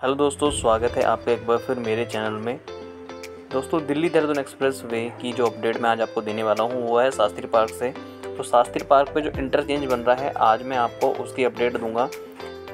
Hello दोस्तों, स्वागत है आपका एक बार फिर मेरे चैनल में। दोस्तों, दिल्ली देहरादून एक्सप्रेस वे की जो अपडेट मैं आज आपको देने वाला हूँ, वो है शास्त्री पार्क से। तो शास्त्री पार्क पे जो इंटरचेंज बन रहा है, आज मैं आपको उसकी अपडेट दूँगा।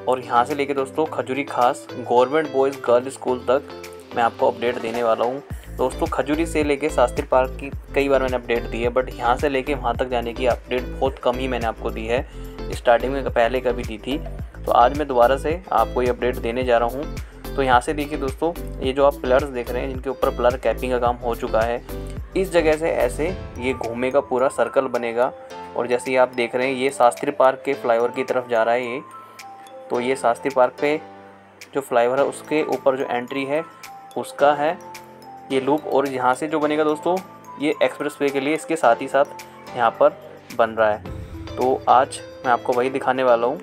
और यहाँ से लेके दोस्तों, खजूरी खास गवर्नमेंट बॉयज़ गर्ल स्कूल तक मैं आपको अपडेट देने वाला हूँ। दोस्तों, खजूरी से लेके शास्त्री पार्क की कई बार मैंने अपडेट दी है बट यहाँ से लेके वहाँ तक जाने की अपडेट बहुत कम ही मैंने आपको दी है। स्टार्टिंग में पहले कभी दी थी। तो आज मैं दोबारा से आपको ये अपडेट देने जा रहा हूँ। तो यहाँ से देखिए दोस्तों, ये जो आप पिलर्स देख रहे हैं, जिनके ऊपर पिलर कैपिंग का काम हो चुका है, इस जगह से ऐसे ये घूमेगा पूरा सर्कल बनेगा। और जैसे आप देख रहे हैं, ये शास्त्री पार्क के फ्लाईओवर की तरफ़ जा रहा है ये। तो ये शास्त्री पार्क पे जो फ्लाईओवर है, उसके ऊपर जो एंट्री है, उसका है ये लूप और यहाँ से जो बनेगा दोस्तों, ये एक्सप्रेस वे के लिए इसके साथ ही साथ यहाँ पर बन रहा है। तो आज मैं आपको वही दिखाने वाला हूँ।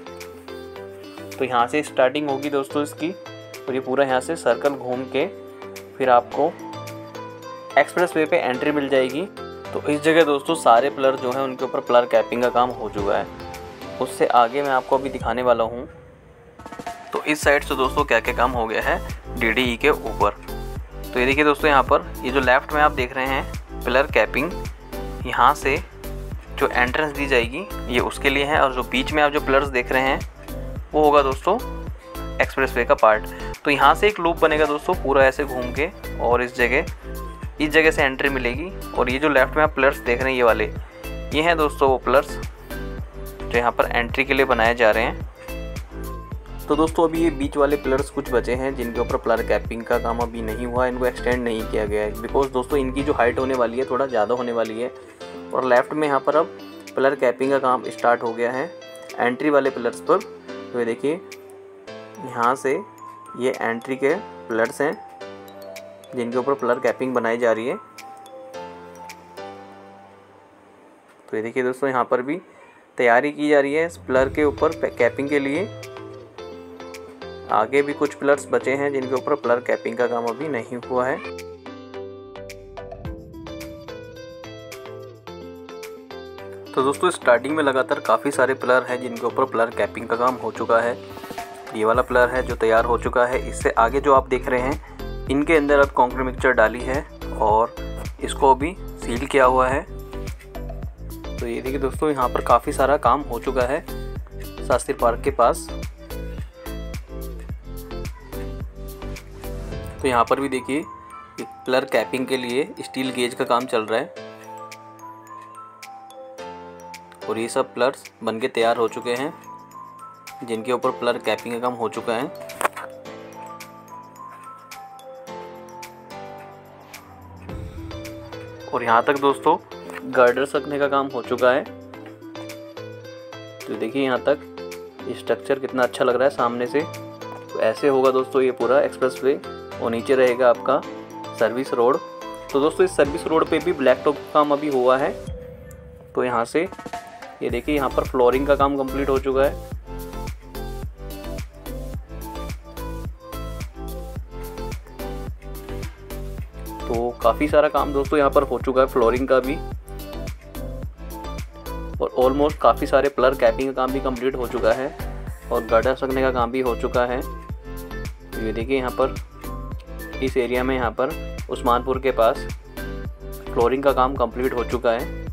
तो यहाँ से स्टार्टिंग होगी दोस्तों इसकी। और ये पूरा यहाँ से सर्कल घूम के फिर आपको एक्सप्रेस वे पे एंट्री मिल जाएगी। तो इस जगह दोस्तों सारे प्लर जो हैं उनके ऊपर प्लर कैपिंग का काम हो चुका है। उससे आगे मैं आपको अभी दिखाने वाला हूँ। तो इस साइड से दोस्तों क्या क्या काम हो गया है डीडीई के ऊपर। तो ये देखिए दोस्तों यहाँ पर, ये जो लेफ़्ट में आप देख रहे हैं पिलर कैपिंग यहाँ से जो एंट्रेंस दी जाएगी, ये उसके लिए है। और जो बीच में आप जो पिलर्स देख रहे हैं वो होगा दोस्तों एक्सप्रेस वे का पार्ट। तो यहाँ से एक लूप बनेगा दोस्तों, पूरा ऐसे घूम के और इस जगह इस जगह से एंट्री मिलेगी। और ये जो लेफ़्ट में आप प्लर्स देख रहे हैं, ये वाले, ये हैं दोस्तों वो प्लर्स जो यहाँ पर एंट्री के लिए बनाए जा रहे हैं। तो दोस्तों, अभी ये बीच वाले पिलर्स कुछ बचे हैं, जिनके ऊपर प्लर कैपिंग का काम अभी नहीं हुआ, इनको एक्सटेंड नहीं किया गया है। बिकॉज़ दोस्तों, इनकी जो हाइट होने वाली है, थोड़ा ज़्यादा होने वाली है। और लेफ़्ट में यहाँ पर अब प्लर कैपिंग का काम स्टार्ट हो गया है एंट्री वाले पिलर्स पर। तो ये देखिए, यहाँ से ये एंट्री के प्लर्स हैं, जिनके ऊपर प्लर कैपिंग बनाई जा रही है। तो ये देखिए दोस्तों, यहाँ पर भी तैयारी की जा रही है इस पिलर के ऊपर कैपिंग के लिए। आगे भी कुछ पिलर्स बचे हैं जिनके ऊपर प्लर कैपिंग का काम अभी नहीं हुआ है। तो दोस्तों स्टार्टिंग में लगातार काफ़ी सारे पिलर हैं जिनके ऊपर पिलर कैपिंग का काम हो चुका है। ये वाला पिलर है जो तैयार हो चुका है। इससे आगे जो आप देख रहे हैं, इनके अंदर अब कॉन्क्रीट मिक्सचर डाली है और इसको अभी सील किया हुआ है। तो ये देखिए दोस्तों, यहाँ पर काफ़ी सारा काम हो चुका है शास्त्री पार्क के पास। तो यहाँ पर भी देखिए प्लर कैपिंग के लिए स्टील गेज का काम चल रहा है। और ये सब प्लर्स बन के तैयार हो चुके हैं, जिनके ऊपर प्लर कैपिंग का काम हो चुका है। और यहाँ तक दोस्तों गर्डर्स रखने का काम हो चुका है। तो देखिए यहाँ तक स्ट्रक्चर कितना अच्छा लग रहा है सामने से। तो ऐसे होगा दोस्तों ये पूरा एक्सप्रेस वे और नीचे रहेगा आपका सर्विस रोड तो दोस्तों इस सर्विस रोड पे भी ब्लैक टॉप काम अभी हुआ है। तो यहाँ से ये देखिए, यहाँ पर फ्लोरिंग का काम कंप्लीट हो चुका है। तो काफ़ी सारा काम दोस्तों यहाँ पर हो चुका है फ्लोरिंग का भी। और ऑलमोस्ट काफ़ी सारे प्लर कैपिंग का काम भी कंप्लीट हो चुका है और गड्ढा सकने का काम भी हो चुका है। ये देखिए, यहाँ पर इस एरिया में यहाँ पर उस्मानपुर के पास फ्लोरिंग का काम कंप्लीट हो चुका है।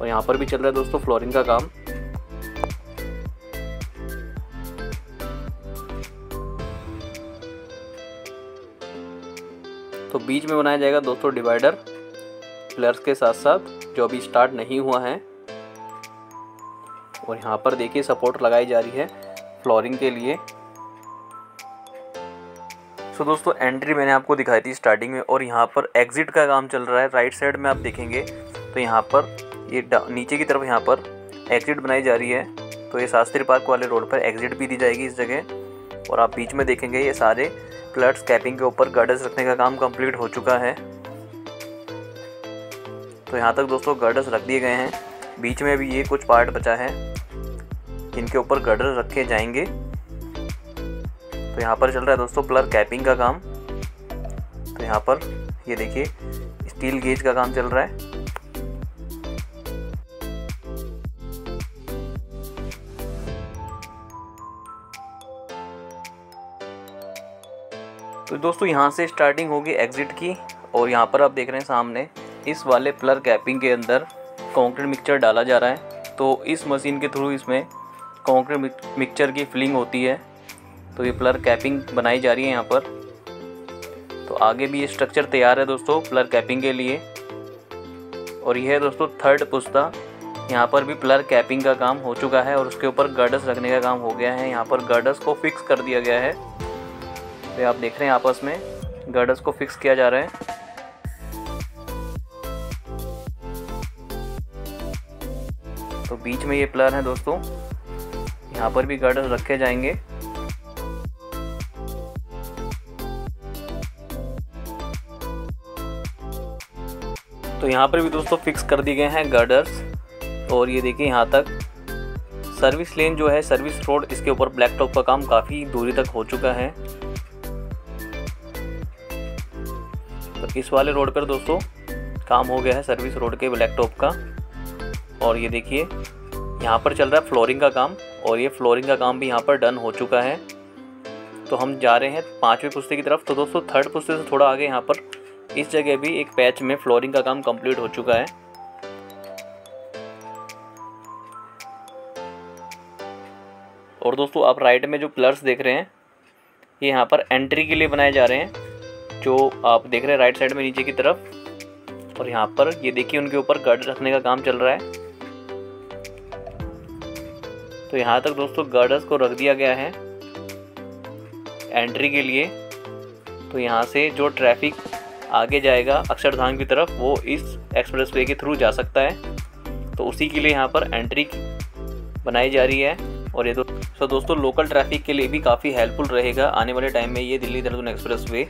और यहाँ पर भी चल रहा है दोस्तों फ्लोरिंग का काम। तो बीच में बनाया जाएगा दोस्तों डिवाइडर पिलर्स के साथ साथ जो अभी स्टार्ट नहीं हुआ है। और यहाँ पर देखिए सपोर्ट लगाई जा रही है फ्लोरिंग के लिए। सो दोस्तों एंट्री मैंने आपको दिखाई थी स्टार्टिंग में और यहाँ पर एग्जिट का काम चल रहा है, राइट साइड में आप देखेंगे तो यहाँ पर ये नीचे की तरफ़ यहाँ पर एग्जिट बनाई जा रही है। तो ये शास्त्री पार्क वाले रोड पर एग्जिट भी दी जाएगी इस जगह। और आप बीच में देखेंगे ये सारे फ्लड्स कैपिंग के ऊपर गर्डर्स रखने का काम कंप्लीट हो चुका है। तो यहाँ तक दोस्तों गर्डर्स रख दिए गए हैं। बीच में भी ये कुछ पार्ट बचा है। जिनके ऊपर गर्डर रखे जाएँगे। तो यहाँ पर चल रहा है दोस्तों प्लर कैपिंग का काम। तो यहाँ पर ये देखिए स्टील गेज का काम चल रहा है। तो दोस्तों, यहाँ से स्टार्टिंग होगी एग्ज़िट की और यहाँ पर आप देख रहे हैं सामने, इस वाले प्लर कैपिंग के अंदर कॉन्क्रीट मिक्सचर डाला जा रहा है। तो इस मशीन के थ्रू इसमें कॉन्क्रीट मिक्सचर की फिलिंग होती है। तो ये प्लर कैपिंग बनाई जा रही है यहाँ पर। तो आगे भी ये स्ट्रक्चर तैयार है दोस्तों प्लर कैपिंग के लिए। और यह है दोस्तों थर्ड पुस्ता। यहाँ पर भी प्लर कैपिंग का काम हो चुका है और उसके ऊपर गर्डस रखने का काम हो गया है। यहाँ पर गर्डस को फिक्स कर दिया गया है। तो आप देख रहे हैं आपस में। गर्डर्स को फिक्स किया जा रहा है। तो बीच में ये प्लर है दोस्तों। यहाँ पर भी गर्डस रखे जाएँगे। तो यहाँ पर भी दोस्तों फिक्स कर दिए गए हैं गर्डर्स और ये देखिए यहाँ तक। सर्विस लेन जो है सर्विस रोड इसके ऊपर ब्लैक टॉप का काम काफ़ी दूरी तक हो चुका है। इस वाले रोड पर दोस्तों, काम हो गया है सर्विस रोड के ब्लैक टॉप का। और ये देखिए, यहाँ पर चल रहा है फ्लोरिंग का काम और ये फ्लोरिंग का काम भी यहाँ पर डन हो चुका है। तो हम जा रहे हैं पाँचवें पुस्ते की तरफ़। तो दोस्तों थर्ड पुस्ते से थोड़ा आगे यहाँ पर, इस जगह भी एक पैच में फ्लोरिंग का काम कंप्लीट हो चुका है। और दोस्तों, आप राइट में जो प्लर्स देख रहे हैं, ये यहाँ पर एंट्री के लिए बनाए जा रहे हैं। जो आप देख रहे हैं राइट साइड में नीचे की तरफ़, और यहाँ पर, ये देखिए उनके ऊपर गर्ड रखने का काम चल रहा है। तो यहाँ तक दोस्तों गर्डर्स को रख दिया गया है एंट्री के लिए। तो यहाँ से जो ट्रैफ़िक आगे जाएगा अक्षरधाम की तरफ़, वो इस एक्सप्रेस वे के थ्रू जा सकता है। तो उसी के लिए यहाँ पर एंट्री बनाई जा रही है। और ये दो तो दोस्तों लोकल ट्रैफ़िक के लिए भी काफ़ी हेल्पफुल रहेगा। आने वाले टाइम में ये दिल्ली देहरादून एक्सप्रेस वे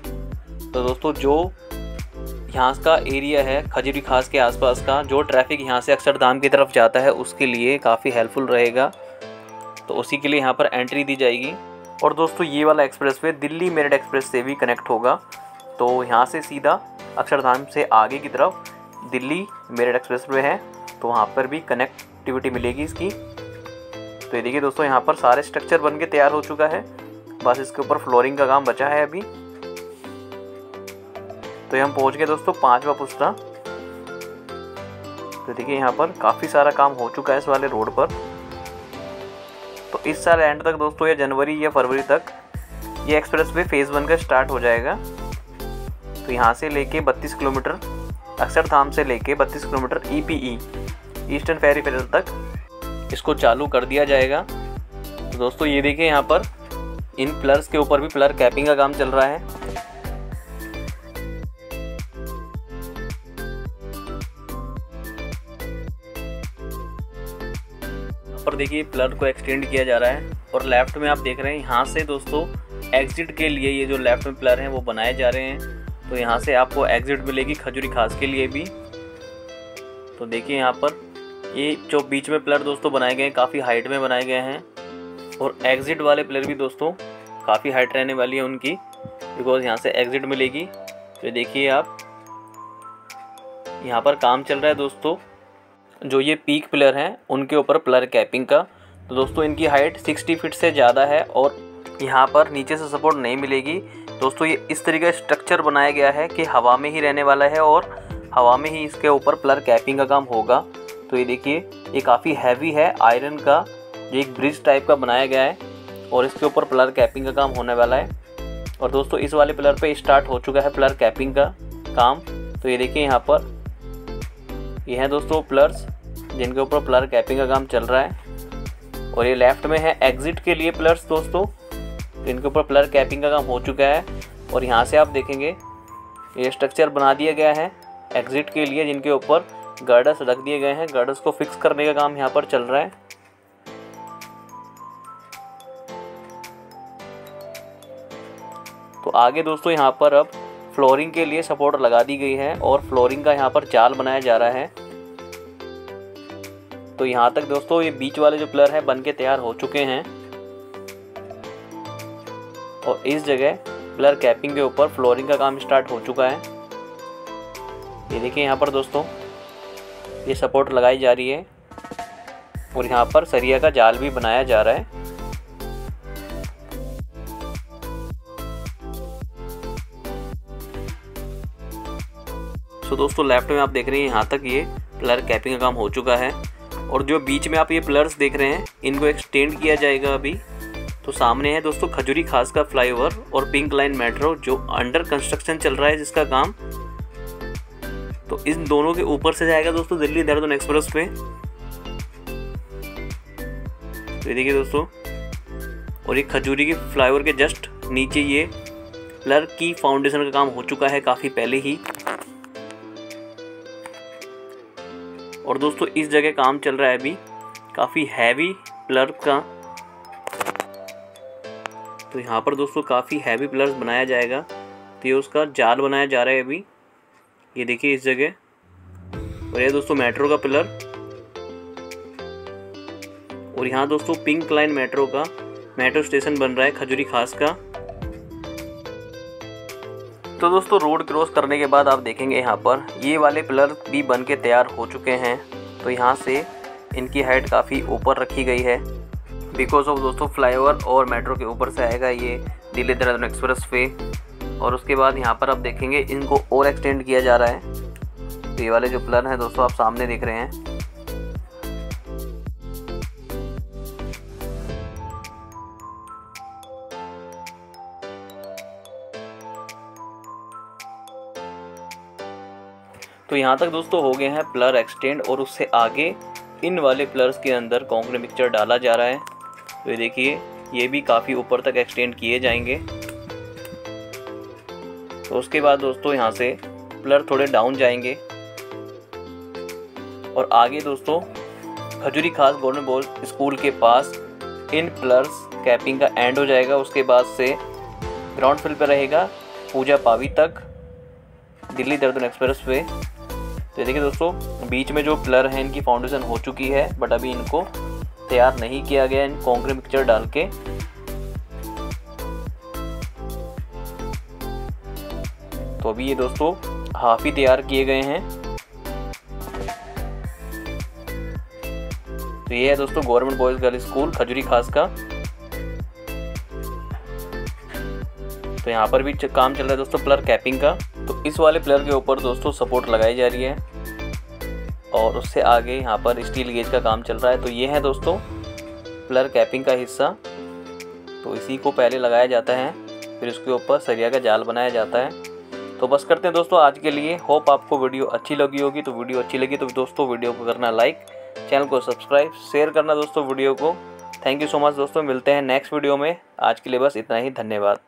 तो दोस्तों, जो यहाँ का एरिया है, खजूरी खास के आसपास का, जो ट्रैफ़िक यहाँ से अक्षरधाम की तरफ़ जाता है, उसके लिए काफ़ी हेल्पफुल रहेगा। तो उसी के लिए यहाँ पर एंट्री दी जाएगी। और दोस्तों, ये वाला expressway Delhi Meerut express से भी कनेक्ट होगा। तो यहाँ से सीधा अक्षरधाम से आगे की तरफ़ दिल्ली मेरठ एक्सप्रेस वे है तो वहाँ पर भी कनेक्टिविटी मिलेगी इसकी। तो ये देखिए दोस्तों, यहाँ पर सारे स्ट्रक्चर बन के तैयार हो चुका है। बस इसके ऊपर फ्लोरिंग का काम बचा है अभी। तो ये हम पहुँच गए दोस्तों पाँचवा पुस्ता तो देखिए यहाँ पर काफ़ी सारा काम हो चुका है इस वाले रोड पर। तो इस साल एंड तक दोस्तों या जनवरी या फरवरी तक ये एक्सप्रेस वे फ़ेज़ वन का स्टार्ट हो जाएगा। तो यहाँ से लेके 32 किलोमीटर, अक्षरधाम से लेके 32 किलोमीटर ईपीई ईस्टर्न फेरी पेरल तक इसको चालू कर दिया जाएगा। तो दोस्तों ये देखिए यहाँ पर इन प्लर्स के ऊपर भी प्लर कैपिंग का काम चल रहा है। पर देखिए प्लर को एक्सटेंड किया जा रहा है और लेफ़्ट में आप देख रहे हैं, यहाँ से दोस्तों एग्जिट के लिए ये जो लेफ़्ट में प्लर हैं, वो बनाए जा रहे हैं। तो यहाँ से आपको एग्ज़िट मिलेगी खजूरी खास के लिए भी। तो देखिए यहाँ पर, ये जो बीच में प्लर दोस्तों बनाए गए हैं, काफ़ी हाइट में बनाए गए हैं। और एग्ज़िट वाले प्लर भी दोस्तों, काफ़ी हाइट रहने वाली है उनकी बिकॉज़ यहाँ से एग्ज़िट मिलेगी। तो देखिए आप, यहाँ पर काम चल रहा है दोस्तों। जो ये पीक प्लेयर हैं, उनके ऊपर प्लेयर कैपिंग का। तो दोस्तों, इनकी हाइट 60 फीट से ज़्यादा है और यहाँ पर नीचे से सपोर्ट नहीं मिलेगी। दोस्तों, ये इस तरीके स्ट्रक्चर बनाया गया है कि हवा में ही रहने वाला है और हवा में ही इसके ऊपर प्लर कैपिंग का काम होगा। तो ये देखिए, ये काफ़ी हैवी है आयरन का जो एक ब्रिज टाइप का बनाया गया है और इसके ऊपर प्लर कैपिंग का काम होने वाला है। और दोस्तों, इस वाले प्लर पे स्टार्ट हो चुका है प्लर कैपिंग का काम। तो ये देखिए, यहाँ पर ये हैं दोस्तों प्लर्स जिनके ऊपर प्लर कैपिंग का काम चल रहा है। और ये लेफ़्ट में है एग्जिट के लिए प्लर्स दोस्तों। इनके ऊपर प्लर कैपिंग का काम हो चुका है। और यहाँ से आप देखेंगे, ये स्ट्रक्चर बना दिया गया है एग्ज़िट के लिए, जिनके ऊपर गर्डस रख दिए गए हैं। गर्डस को फिक्स करने का काम यहाँ पर चल रहा है। तो आगे दोस्तों यहाँ पर अब फ्लोरिंग के लिए सपोर्ट लगा दी गई है और फ्लोरिंग का यहाँ पर जाल बनाया जा रहा है। तो यहाँ तक दोस्तों ये बीच वाले जो प्लर हैं बन के तैयार हो चुके हैं। और इस जगह ब्लर कैपिंग के ऊपर फ्लोरिंग का काम स्टार्ट हो चुका है। ये देखिए यहाँ पर दोस्तों, ये सपोर्ट लगाई जा रही है और यहाँ पर सरिया का जाल भी बनाया जा रहा है। सो दोस्तों लेफ़्ट में आप देख रहे हैं यहाँ तक ये प्लर कैपिंग का काम हो चुका है। और जो बीच में आप ये प्लर्स देख रहे हैं, इनको एक्सटेंड किया जाएगा अभी। तो सामने है दोस्तों खजूरी खास का फ्लाईओवर और पिंक लाइन मेट्रो जो अंडर कंस्ट्रक्शन चल रहा है जिसका काम। तो इन दोनों के ऊपर से जाएगा दोस्तों दिल्ली देहरादून एक्सप्रेस पे। तो देखिए दोस्तों, और ये खजूरी के फ्लाईओवर के जस्ट नीचे ये प्लर की फाउंडेशन का काम हो चुका है काफ़ी पहले ही। और दोस्तों, इस जगह काम चल रहा है अभी। काफ़ी हैवी प्लर का। तो यहाँ पर दोस्तों, काफ़ी हैवी प्लर्स बनाया जाएगा। तो ये उसका जाल बनाया जा रहा है अभी। ये देखिए इस जगह। और ये दोस्तों मेट्रो का पिलर और यहाँ दोस्तों पिंक लाइन मेट्रो का। मेट्रो स्टेशन बन रहा है खजूरी खास का। तो दोस्तों रोड क्रॉस करने के बाद आप देखेंगे यहाँ पर, ये वाले पिलर भी बन के तैयार हो चुके हैं। तो यहाँ से इनकी हाइट काफ़ी ऊपर रखी गई है। बिकॉज़ ऑफ़ दोस्तों फ्लाईओवर और मेट्रो के ऊपर से आएगा ये दिल्ली देहरादून एक्सप्रेस वे और उसके बाद यहाँ पर आप देखेंगे, इनको और एक्सटेंड किया जा रहा है। तो ये वाले जो पिलर हैं दोस्तों, आप सामने देख रहे हैं। तो यहाँ तक दोस्तों हो गए हैं प्लर एक्सटेंड और उससे आगे इन वाले प्लर्स के अंदर कॉन्क्रीट मिक्सचर डाला जा रहा है। तो ये देखिए, ये भी काफ़ी ऊपर तक एक्सटेंड किए जाएँगे। तो उसके बाद दोस्तों यहाँ से प्लर थोड़े डाउन जाएँगे। और आगे दोस्तों, खजूरी खास गवर्नमेंट बोर्ड स्कूल के पास इन प्लर्स कैपिंग का एंड हो जाएगा। उसके बाद से ग्राउंड फिल पर रहेगा पूजा पावी तक, दिल्ली दर्दन एक्सप्रेस वे। तो देखिए दोस्तों, बीच में जो प्लर है, इनकी फाउंडेशन हो चुकी है बट अभी इनको तैयार नहीं किया गया, इन कॉन्क्रीट मिक्सचर डाल के। तो अभी ये दोस्तों हाफ़ ही तैयार किए गए हैं। तो ये है दोस्तों government boys girl school Khajuri Khas का। तो यहाँ पर भी काम चल रहा है दोस्तों प्लर कैपिंग का। तो इस वाले प्लर के ऊपर दोस्तों सपोर्ट लगाई जा रही है। और उससे आगे यहाँ पर स्टील गेज का काम चल रहा है। तो ये है दोस्तों प्लर कैपिंग का हिस्सा। तो इसी को पहले लगाया जाता है, फिर उसके ऊपर सरिया का जाल बनाया जाता है। तो बस करते हैं दोस्तों आज के लिए। होप आपको वीडियो अच्छी लगी होगी। तो वीडियो अच्छी लगी तो दोस्तों वीडियो को करना लाइक चैनल को सब्सक्राइब शेयर करना दोस्तों वीडियो को। थैंक यू सो मच दोस्तों। मिलते हैं नेक्स्ट वीडियो में। आज के लिए बस इतना ही। धन्यवाद।